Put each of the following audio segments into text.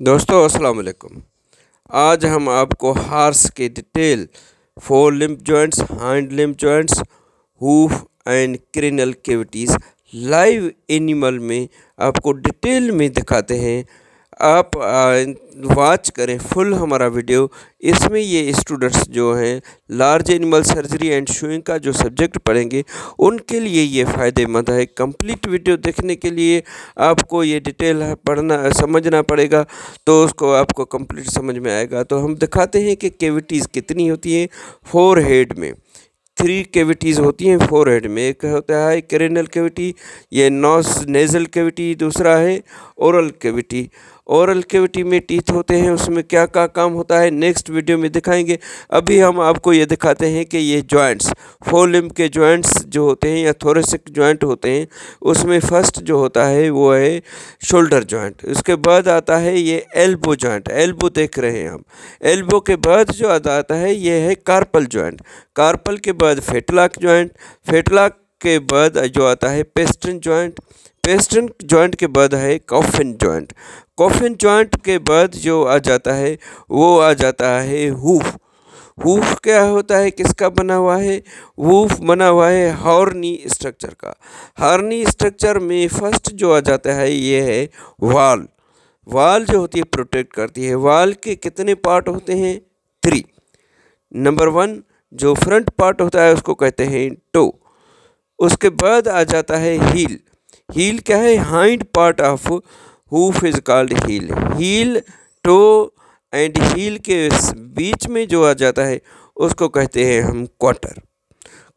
दोस्तों, अस्सलाम वालेकुम। आज हम आपको हार्स के detail, fore limb joints, hind limb joints, hoof and cranial cavities, live animal में आपको डिटेल में दिखाते हैं। आप वॉच करें फुल हमारा वीडियो इसमें ये स्टूडेंट्स जो हैं large animal surgery and shoeing का जो सब्जेक्ट पढ़ेंगे, उनके लिए ये फ़ायदेमंद है। कंप्लीट वीडियो देखने के लिए आपको ये डिटेल पढ़ना, समझना पड़ेगा तो उसको आपको कंप्लीट समझ में आएगा। तो हम दिखाते हैं कि केविटीज़ कितनी होती हैं फोर हेड में। थ्री केविटीज़ होती हैं फोर हेड में। एक होता है क्रेनल केविटी ये नॉस नेज़ल केविटी दूसरा है ओरल केविटी ओरल केविटी में टीथ होते हैं, उसमें क्या क्या काम होता है नेक्स्ट वीडियो में दिखाएँगे। अभी हम आपको ये दिखाते हैं कि ये जॉइंट्स फोर लिम्ब के जॉइंट्स जो होते हैं या थोरेसिक जॉइंट होते हैं, उसमें फ़र्स्ट जो होता है वो है शोल्डर जॉइंट उसके बाद आता है ये एल्बो जॉइंट एल्बो देख रहे हैं हम। एल्बो के बाद जो आता है, ये है कार्पल जॉइंट कार्पल के बाद फेटलाक जॉइंट फेटलाक के बाद जो आता है पेस्टन जॉइंट पेस्टन जॉइंट के बाद है कॉफिन जॉइंट कॉफिन जॉइंट के बाद जो आ जाता है, वो आ जाता है हुफ हुफ क्या होता है? किसका बना हुआ है? हूफ बना हुआ है हॉर्नी स्ट्रक्चर का. हॉर्नी स्ट्रक्चर में फ़र्स्ट जो आ जाता है, ये है वाल वाल जो होती है प्रोटेक्ट करती है. वाल के कितने पार्ट होते हैं? थ्री नंबर वन जो फ्रंट पार्ट होता है, उसको कहते हैं टो उसके बाद आ जाता है हील हील क्या है? Hind part of hoof is called heel heel toe and heel के बीच में जो आ जाता है, उसको कहते हैं हम क्वार्टर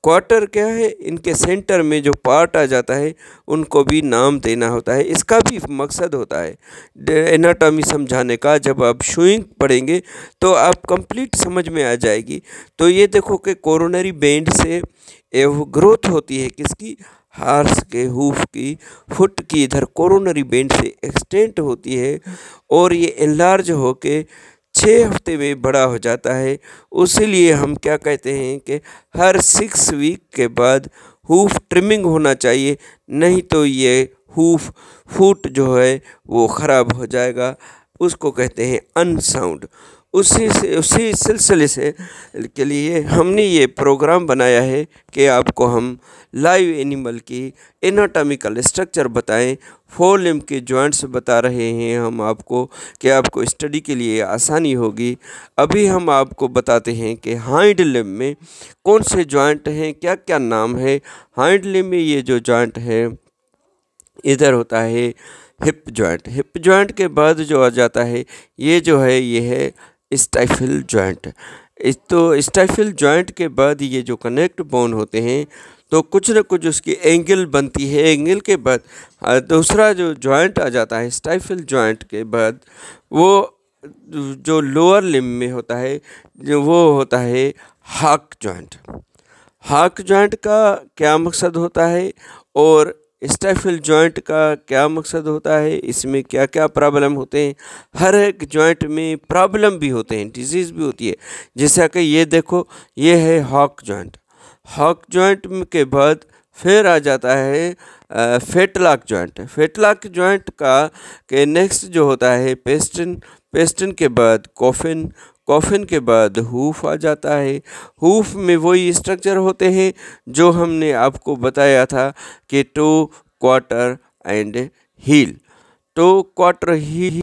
क्वार्टर क्या है? इनके सेंटर में जो पार्ट आ जाता है, उनको भी नाम देना होता है। इसका भी मकसद होता है। एनाटॉमी समझाने का। जब आप शूइंग पढ़ेंगे तो आप कंप्लीट समझ में आ जाएगी। तो ये देखो कि कोरोनरी बैंड से ग्रोथ होती है किसकी? हार्स के, हूफ की, फुट की। इधर कोरोनरी बैंड से एक्सटेंट होती है। और ये इलार्ज होके छः हफ़्ते में बड़ा हो जाता है। उसीलिए हम क्या कहते हैं कि हर सिक्स वीक के बाद हूफ ट्रिमिंग होना चाहिए, नहीं तो ये हूफ फूट जो है वो ख़राब हो जाएगा। उसको कहते हैं अनसाउंड उसी से, उसी सिलसिले से के लिए हमने ये प्रोग्राम बनाया है कि आपको हम लाइव एनिमल की एनाटॉमिकल स्ट्रक्चर बताएँ फोर लिम के जॉइंट्स बता रहे हैं हम आपको कि आपको स्टडी के लिए आसानी होगी। अभी हम आपको बताते हैं कि हाइंड लिम में कौन से जॉइंट हैं क्या क्या नाम है। हाइंड लिम में ये जो जॉइंट है, इधर होता है हिप जॉइंट हिप जॉइंट के बाद जो आ जाता है, ये जो है, ये है स्टाइफिल जॉइंट। इस तो स्टाइफिल जॉइंट के बाद ये जो कनेक्ट बोन होते हैं तो कुछ ना कुछ उसकी एंगल बनती है। एंगल के बाद दूसरा जो जॉइंट आ जाता है, स्टाइफिल जॉइंट के बाद, वो, जो लोअर लिम में होता है, जो वो होता है हाक जॉइंट। हाक जॉइंट का क्या मकसद होता है? और स्टाइफल जॉइंट का क्या मकसद होता है? इसमें क्या क्या प्रॉब्लम होते हैं? हर एक जॉइंट में प्रॉब्लम भी होते हैं डिज़ीज़ भी होती है। जैसा कि ये देखो, ये है हॉक जॉइंट हॉक जॉइंट के बाद फिर आ जाता है फेटलाक जॉइंट फेटलाक जॉइंट का के नेक्स्ट जो होता है, पेस्टन पेस्टन के बाद कॉफिन कॉफिन के बाद हूफ आ जाता है। हूफ में वही स्ट्रक्चर होते हैं जो हमने आपको बताया था कि toe quarter and heel toe quarter heel